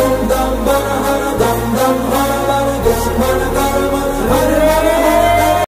dum dum.